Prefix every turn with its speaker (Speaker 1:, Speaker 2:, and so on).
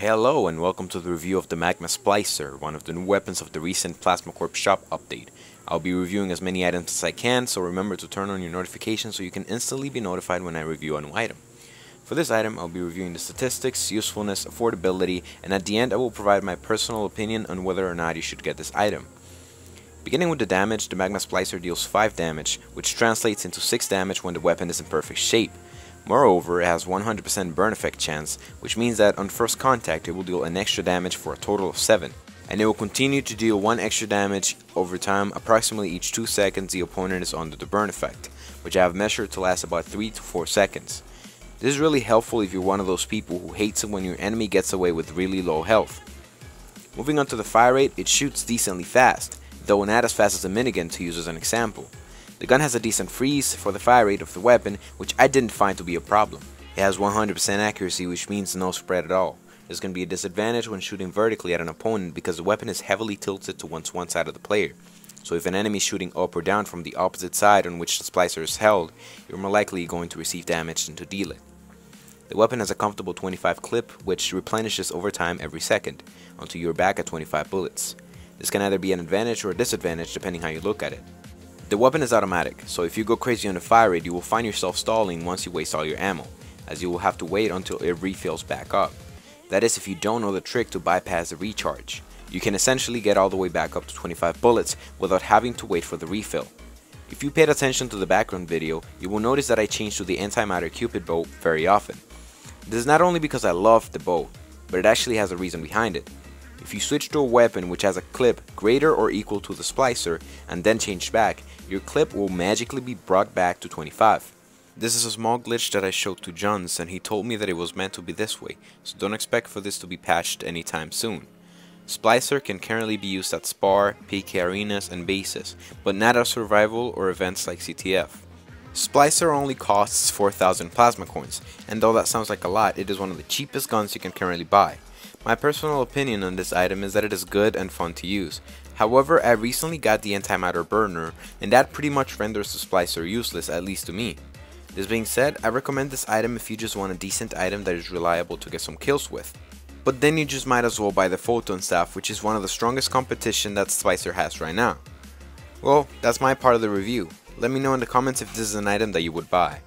Speaker 1: Hello and welcome to the review of the Magma Splicer, one of the new weapons of the recent Plasma Corp shop update. I'll be reviewing as many items as I can, so remember to turn on your notifications so you can instantly be notified when I review a new item. For this item, I'll be reviewing the statistics, usefulness, affordability, and at the end I will provide my personal opinion on whether or not you should get this item. Beginning with the damage, the Magma Splicer deals 5 damage, which translates into 6 damage when the weapon is in perfect shape. Moreover, it has 100% burn effect chance, which means that on first contact it will deal an extra damage for a total of 7, and it will continue to deal 1 extra damage over time approximately each 2 seconds the opponent is under the burn effect, which I have measured to last about 3 to 4 seconds. This is really helpful if you're one of those people who hates it when your enemy gets away with really low health. Moving on to the fire rate, it shoots decently fast, though not as fast as a minigun to use as an example. The gun has a decent freeze for the fire rate of the weapon, which I didn't find to be a problem. It has 100% accuracy, which means no spread at all. This can be a disadvantage when shooting vertically at an opponent because the weapon is heavily tilted towards one side of the player. So if an enemy is shooting up or down from the opposite side on which the splicer is held, you're more likely going to receive damage than to deal it. The weapon has a comfortable 25 clip, which replenishes over time every second, until you're back at 25 bullets. This can either be an advantage or a disadvantage depending how you look at it. The weapon is automatic, so if you go crazy on the fire rate, you will find yourself stalling once you waste all your ammo, as you will have to wait until it refills back up. That is if you don't know the trick to bypass the recharge. You can essentially get all the way back up to 25 bullets without having to wait for the refill. If you paid attention to the background video, you will notice that I changed to the antimatter cupid bow very often. This is not only because I love the bow, but it actually has a reason behind it. If you switch to a weapon which has a clip greater or equal to the splicer and then change back, your clip will magically be brought back to 25. This is a small glitch that I showed to Johns and he told me that it was meant to be this way, so don't expect for this to be patched anytime soon. Splicer can currently be used at SPAR, PK arenas, and bases, but not at survival or events like CTF. Splicer only costs 4000 plasma coins, and though that sounds like a lot, it is one of the cheapest guns you can currently buy. My personal opinion on this item is that it is good and fun to use. However, I recently got the antimatter burner, and that pretty much renders the splicer useless, at least to me. This being said, I recommend this item if you just want a decent item that is reliable to get some kills with. But then you just might as well buy the photon staff, which is one of the strongest competition that Splicer has right now. Well, that's my part of the review. Let me know in the comments if this is an item that you would buy.